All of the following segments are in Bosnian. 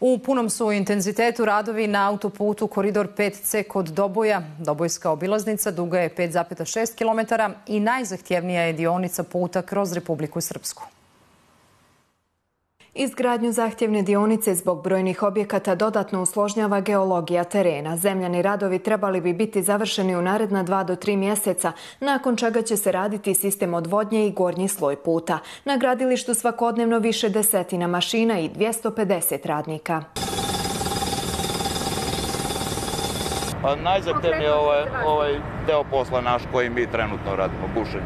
U punom su intenzitetu radovi na autoputu Koridor 5C kod Doboja. Dobojska obilaznica duga je 5,6 km i najzahtjevnija je dionica puta kroz Republiku Srpsku. Izgradnju zahtjevne dionice zbog brojnih objekata dodatno usložnjava geologija terena. Zemljani radovi trebali bi biti završeni u naredna dva do tri mjeseca, nakon čega će se raditi sistem odvodnje i gornji sloj puta. Na gradilištu svakodnevno više desetina mašina i 250 radnika. Pa najzahtjevniji je ovaj, ovaj deo posla naš koji mi trenutno radimo, bušenje.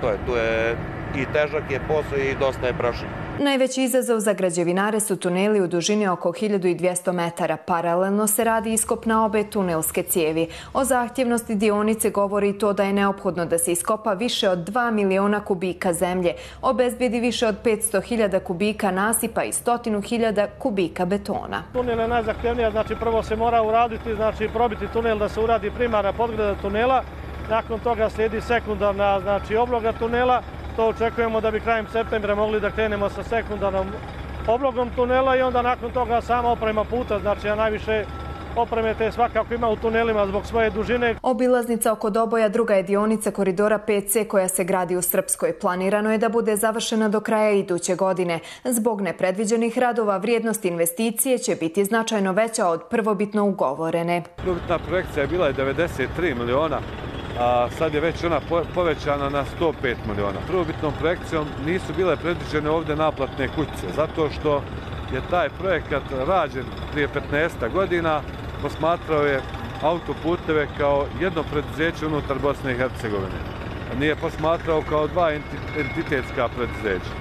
To je, tu je i težak je posao i dosta je prašenje. Najveći izazov za građevinare su tuneli u dužini oko 1200 metara. Paralelno se radi iskop na obe tunelske cijevi. O zahtjevnosti dionice govori to da je neophodno da se iskopa više od 2 miliona kubika zemlje, obezbedi više od 500.000 kubika nasipa i 100.000 kubika betona. Tunel je najzahtjevnija, znači prvo se mora uraditi, znači probiti tunel da se uradi primarna podgrada tunela, nakon toga slijedi sekundarna znači, obloga tunela, to očekujemo da bi krajem septembra mogli da krenemo sa sekundarnom oblogom tunela i onda nakon toga sama oprema puta, znači ja najviše opreme te svakako ima u tunelima zbog svoje dužine. Obilaznica oko Doboja druga je dionica koridora 5C koja se gradi u Srpskoj. Planirano je da bude završena do kraja iduće godine. Zbog nepredviđenih radova vrijednost investicije će biti značajno veća od prvobitno ugovorene. Prvobitna projekcija je bila 93 miliona a sad je već ona povećana na 105 miliona. Prvobitnom projekcijom nisu bile predviđene ovde naplatne kućice, zato što je taj projekat rađen prije 15 godina, posmatrao je autoputeve kao jedno preduzeće unutar Bosne i Hercegovine. Nije posmatrao kao dva entitetska preduzeća.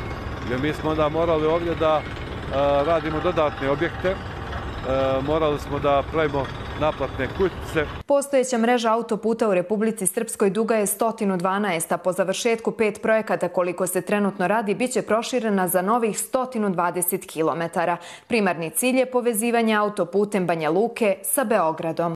Mi smo onda morali ovdje da radimo dodatne objekte, e, morali smo da pravimo naplatne kućice. Postojeća mreža autoputa u Republici Srpskoj duga je 112, a po završetku pet projekata koliko se trenutno radi biće proširena za novih 120 km. Primarni cilj je povezivanje autoputem Banja Luke sa Beogradom.